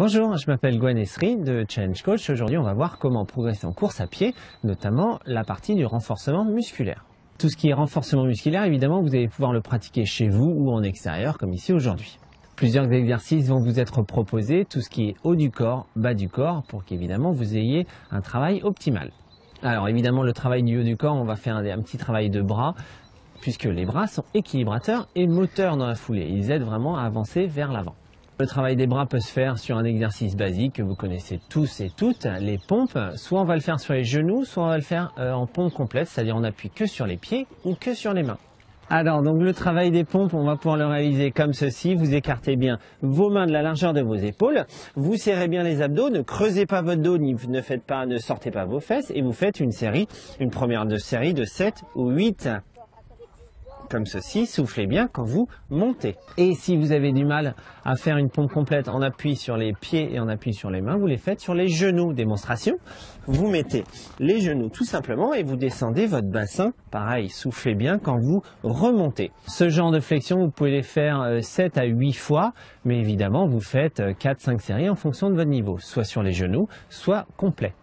Bonjour, je m'appelle Gwen Esri de Challenge Coach. Aujourd'hui, on va voir comment progresser en course à pied, notamment la partie du renforcement musculaire. Tout ce qui est renforcement musculaire, évidemment, vous allez pouvoir le pratiquer chez vous ou en extérieur, comme ici aujourd'hui. Plusieurs exercices vont vous être proposés, tout ce qui est haut du corps, bas du corps, pour qu'évidemment vous ayez un travail optimal. Alors évidemment, le travail du haut du corps, on va faire un, un petit travail de bras, puisque les bras sont équilibrateurs et moteurs dans la foulée. Ils aident vraiment à avancer vers l'avant. Le travail des bras peut se faire sur un exercice basique que vous connaissez tous et toutes, les pompes. Soit on va le faire sur les genoux, soit on va le faire euh, en pompe complète, c'est-à-dire on appuie que sur les pieds ou que sur les mains. Alors, donc le travail des pompes, on va pouvoir le réaliser comme ceci. Vous écartez bien vos mains de la largeur de vos épaules. Vous serrez bien les abdos. Ne creusez pas votre dos, ne faites pas, ne sortez pas vos fesses. Et vous faites une série, une première de série de 7 ou 8 comme ceci, soufflez bien quand vous montez. Et si vous avez du mal à faire une pompe complète en appui sur les pieds et en appui sur les mains, vous les faites sur les genoux. Démonstration, vous mettez les genoux tout simplement et vous descendez votre bassin. Pareil, soufflez bien quand vous remontez. Ce genre de flexion, vous pouvez les faire 7 euh, à 8 fois, mais évidemment, vous faites 4-5 euh, séries en fonction de votre niveau, soit sur les genoux, soit complet.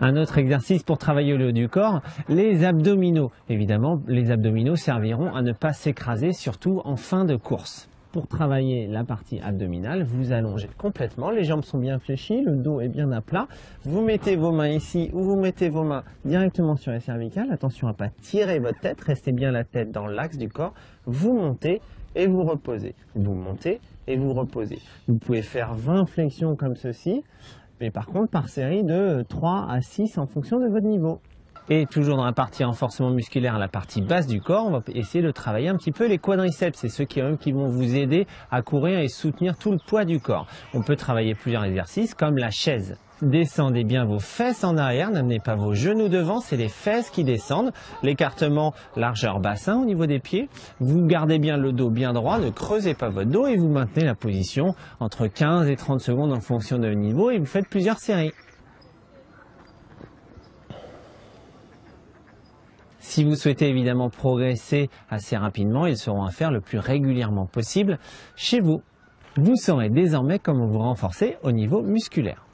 Un autre exercice pour travailler le haut du corps, les abdominaux. Évidemment, les abdominaux serviront à ne pas s'écraser, surtout en fin de course. Pour travailler la partie abdominale, vous allongez complètement, les jambes sont bien fléchies, le dos est bien à plat. Vous mettez vos mains ici ou vous mettez vos mains directement sur les cervicales. Attention à ne pas tirer votre tête, restez bien la tête dans l'axe du corps. Vous montez et vous reposez. Vous montez et vous reposez. Vous pouvez faire 20 flexions comme ceci mais par contre par série de 3 à 6 en fonction de votre niveau. Et toujours dans la partie renforcement musculaire, la partie basse du corps, on va essayer de travailler un petit peu les quadriceps. C'est ceux qui, qui vont vous aider à courir et soutenir tout le poids du corps. On peut travailler plusieurs exercices comme la chaise. Descendez bien vos fesses en arrière, n'amenez pas vos genoux devant, c'est les fesses qui descendent. L'écartement largeur bassin au niveau des pieds. Vous gardez bien le dos bien droit, ne creusez pas votre dos et vous maintenez la position entre 15 et 30 secondes en fonction de niveau et vous faites plusieurs séries. Si vous souhaitez évidemment progresser assez rapidement, ils seront à faire le plus régulièrement possible chez vous. Vous saurez désormais comment vous renforcer au niveau musculaire.